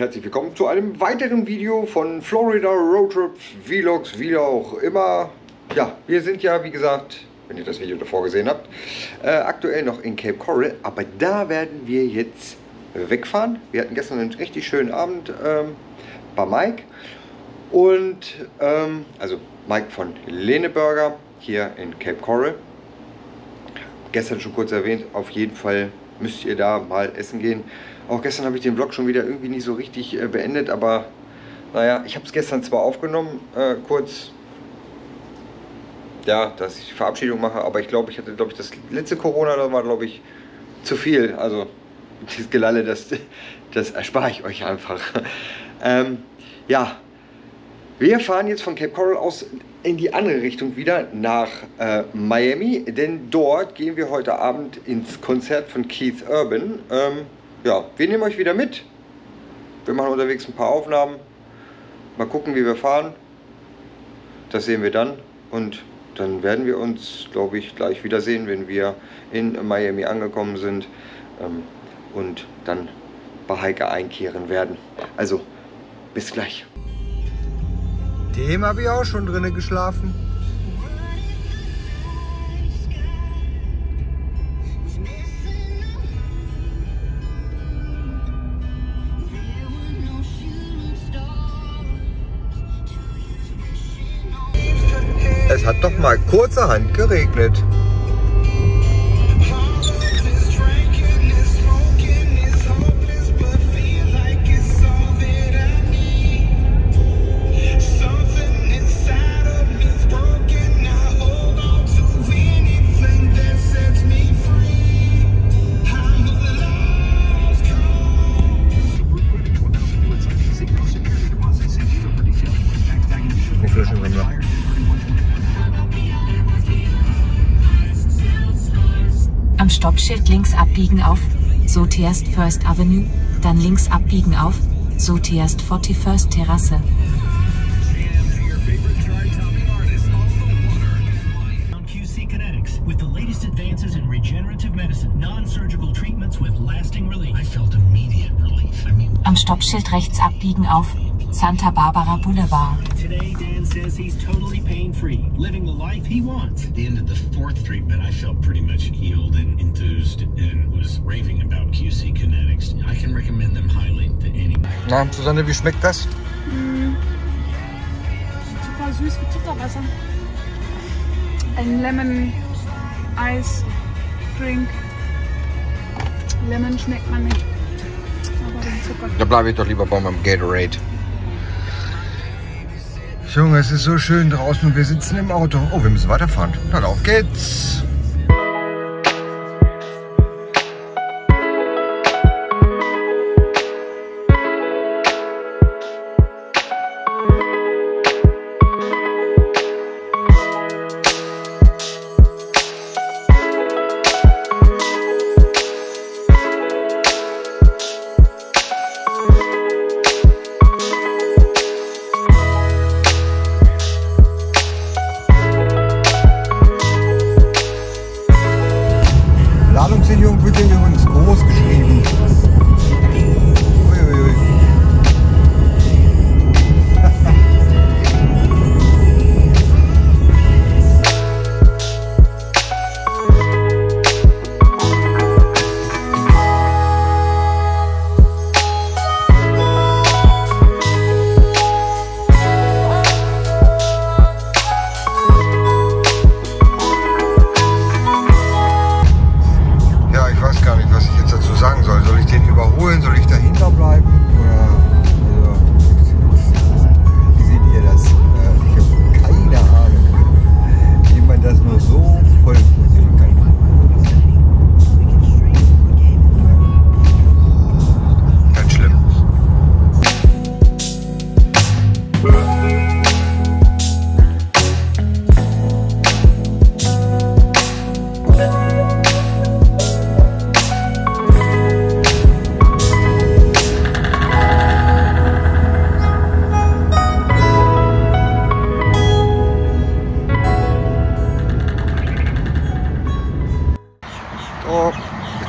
Herzlich willkommen zu einem weiteren Video von Florida Roadtrip Vlogs, wie auch immer. Ja, wir sind ja, wie gesagt, wenn ihr das Video davor gesehen habt, äh, aktuell noch in Cape Coral, aber da werden wir jetzt wegfahren. Wir hatten gestern einen richtig schönen Abend ähm, bei Mike und, ähm, also Mike von Leneburger hier in Cape Coral. Gestern schon kurz erwähnt, auf jeden Fall müsst ihr da mal essen gehen. Auch gestern habe ich den Vlog schon wieder irgendwie nicht so richtig äh, beendet, aber naja, ich habe es gestern zwar aufgenommen, äh, kurz, ja, dass ich Verabschiedung mache, aber ich glaube, ich hatte, glaube ich, das letzte Corona, da war, glaube ich, zu viel. Also, dieses Gelalle, das, das erspare ich euch einfach. ähm, ja, wir fahren jetzt von Cape Coral aus in die andere Richtung wieder nach äh, Miami, denn dort gehen wir heute Abend ins Konzert von Keith Urban. Ähm, ja, wir nehmen euch wieder mit. Wir machen unterwegs ein paar Aufnahmen. Mal gucken, wie wir fahren. Das sehen wir dann. Und dann werden wir uns, glaube ich, gleich wiedersehen, wenn wir in Miami angekommen sind ähm, und dann bei Heike einkehren werden. Also, bis gleich. Dem habe ich auch schon drinnen geschlafen. Es hat doch mal kurzerhand geregnet. Stoppschild links abbiegen auf Sotheast First Avenue, dann links abbiegen auf Sotheast 41st Terrasse. QC Kinetics with the latest advances in regenerative medicine, non-surgical treatments with lasting relief. I felt immediate relief. I mean, Am Stoppschild rechts abbiegen auf Santa Barbara Boulevard. today Dan says he's totally pain-free, living the life he wants. At the end of the fourth treatment, I felt pretty much healed and enthused Na, Susanne, wie schmeckt das? Super süß wie Zuckerwasser. Ein Lemon Eis Drink. Lemon schmeckt man nicht. Aber den Zucker. Da bleibe ich doch lieber bei meinem Gatorade. Junge, es ist so schön draußen und wir sitzen im Auto. Oh, wir müssen weiterfahren. Dann auf geht's.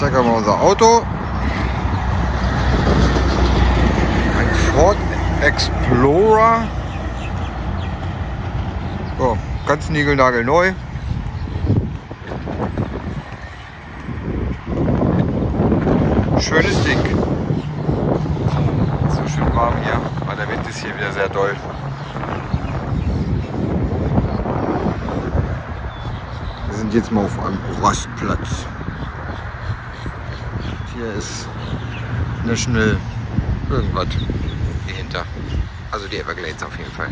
Euch mal unser Auto. Ford Explorer. So, ganz niegelnagelneu. Schönes Ding. So schön warm hier, weil der Wind ist hier wieder sehr doll. Wir sind jetzt mal auf einem Rastplatz. Hier ist National irgendwas dahinter. Also die Everglades auf jeden Fall.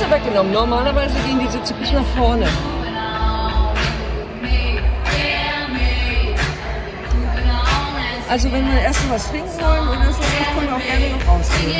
Sitze weggenommen. Normalerweise gehen die Sitze bis nach vorne. Also wenn wir erst mal was trinken wollen oder so, dann können wir auch gerne noch rausgehen.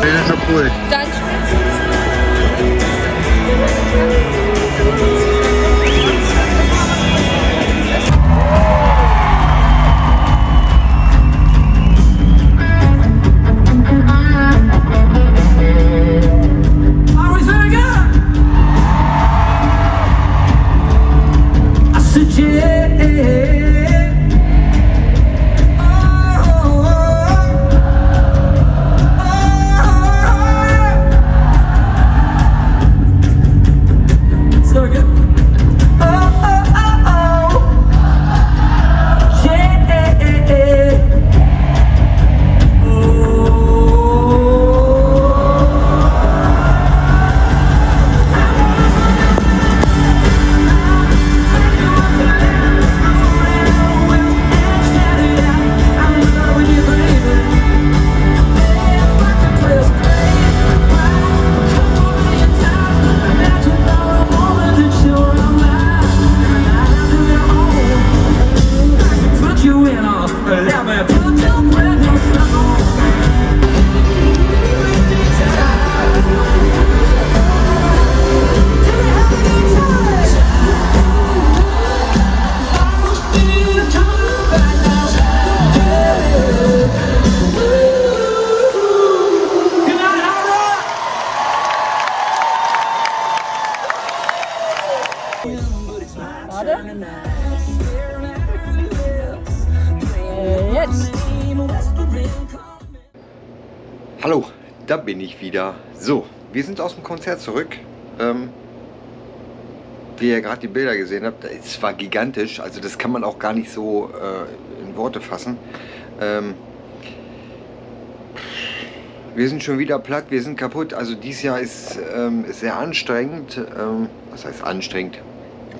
Das ist schon cool. Dann Warte. Äh, Jetzt. Hallo, da bin ich wieder. So, wir sind aus dem Konzert zurück. Ähm, wie ihr gerade die Bilder gesehen habt, es war gigantisch. Also das kann man auch gar nicht so äh, in Worte fassen. Ähm, wir sind schon wieder platt, wir sind kaputt. Also dieses Jahr ist, ähm, sehr anstrengend. Ähm, was heißt anstrengend?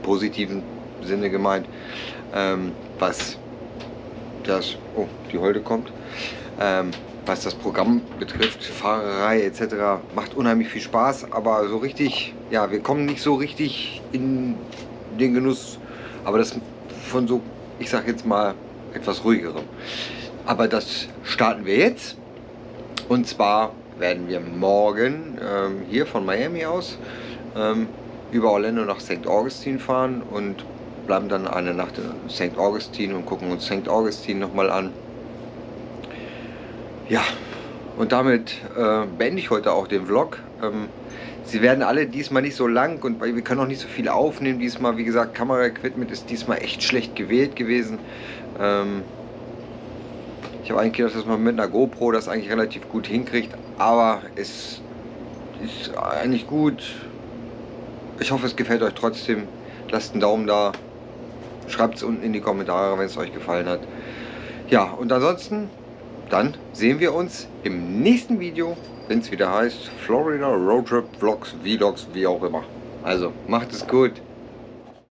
Positiven Sinne gemeint. Ähm, was das, oh, die Holde kommt. Ähm, was das Programm betrifft, Fahrerei etc. macht unheimlich viel Spaß, aber so richtig, ja, wir kommen nicht so richtig in den Genuss, aber das von so, ich sag jetzt mal, etwas ruhigerem. Aber das starten wir jetzt. Und zwar werden wir morgen ähm, hier von Miami aus ähm, über Orlando nach St. Augustine fahren und bleiben dann eine Nacht in St. Augustine und gucken uns St. Augustine nochmal an. Ja, und damit äh, beende ich heute auch den Vlog. Ähm, sie werden alle diesmal nicht so lang und wir können auch nicht so viel aufnehmen diesmal. Wie gesagt, Kamera-Equipment ist diesmal echt schlecht gewählt gewesen. Ähm, ich habe eigentlich gedacht, dass man mit einer GoPro das eigentlich relativ gut hinkriegt, aber es ist eigentlich gut. Ich hoffe, es gefällt euch trotzdem. Lasst einen Daumen da. Schreibt es unten in die Kommentare, wenn es euch gefallen hat. Ja, und ansonsten, dann sehen wir uns im nächsten Video, wenn es wieder heißt Florida Roadtrip Vlogs, Vlogs, wie auch immer. Also, macht es gut.